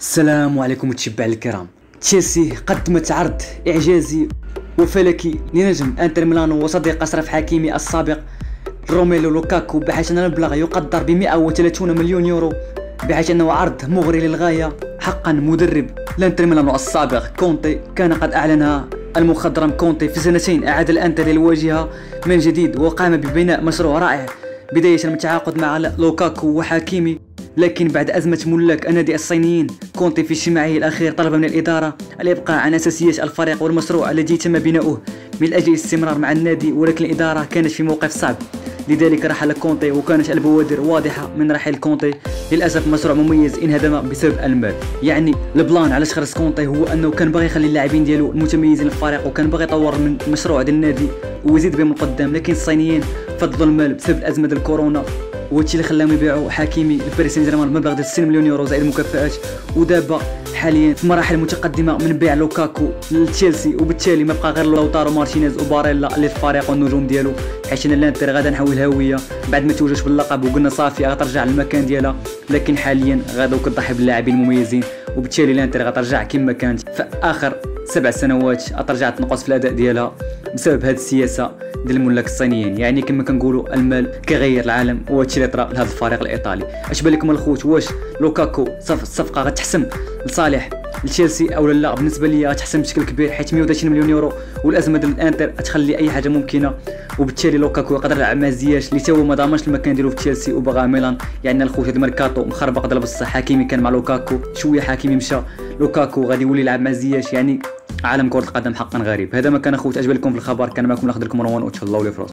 السلام عليكم متتبعي الكرام. تشيلسي قدمت عرض إعجازي وفلكي لنجم إنتر ميلانو وصديق أشرف حكيمي السابق روميلو لوكاكو بحيث أن المبلغ يقدر ب 130 مليون يورو بحيث أنه عرض مغري للغاية حقا مدرب الانتر ميلانو السابق. كونتي كان قد اعلنها المخضرم كونتي في سنتين اعاد الإنتر للواجهه من جديد وقام ببناء مشروع رائع بداية من التعاقد مع لوكاكو وحكيمي. لكن بعد أزمة ملاك النادي الصينيين. كونتي في اجتماعه الأخير طلب من الإدارة الإبقاء عن أساسيات الفريق والمشروع الذي تم بناؤه. من أجل الاستمرار مع النادي ولكن الإدارة كانت في موقف صعب. لذلك رحل كونتي وكانت البوادر واضحة من رحيل كونتي. للأسف مشروع مميز انهدم بسبب المال. يعني le plan علاش خرج كونتي هو أنه كان باغي يخلي اللاعبين ديالو المتميزين الفريق وكان باغي يطور من مشروع ديال النادي ويزيد بهم القدام لكن الصينيين فضلوا المال بسبب الأزمة ديال كورونا وهادشي اللي خلاهم يبيعوا حكيمي لباريس سان جيرمان بمبلغ ديال 60 مليون يورو زائد المكافآت. ودابا حاليا في مراحل متقدمة من بيع لوكاكو لتشيلسي وبالتالي ما بقى غير لوتارو مارتينيز وباريلا اللي الفريق والنجوم ديالو. حيت ان الانتر غادا نحو الهاوية بعد ما توجات باللقب وقلنا صافي غترجع للمكان ديالها. لكن حاليا غادا كتضحي باللاعبين المميزين وبالتالي الانتر غترجع كما كانت. في آخر سبع سنوات غترجع تنقص في الأداء ديالها بسبب هذه السياسة. ديال الملاك الصينيين يعني كما كنقولوا المال كيغير العالم وهادشي اللي طرا لهذا الفريق الإيطالي. أش بان لكم الخوت؟ واش لوكاكو الصفقة غتحسم لصالح لتشيلسي أو لا؟ بالنسبة لي غتحسم بشكل كبير حيت 130 مليون يورو والأزمة ديال الإنتر تخلي أي حاجة ممكنة. وبالتالي لوكاكو يقدر يلعب مع زياش اللي هو ما ضامنش المكان ديالو في تشيلسي وبغى ميلان. يعني الخوت هذا الميركاتو مخربق ديال بصح حكيمي كان مع لوكاكو شوية حكيمي مشى. لوكاكو غادي يولي يلعب مع زياش. يعني عالم كرة القدم حقا غريب. هذا ما كان اخوت اجبل لكم في الخبر. كان معكم الأخ مروان وتهلاو لي فروس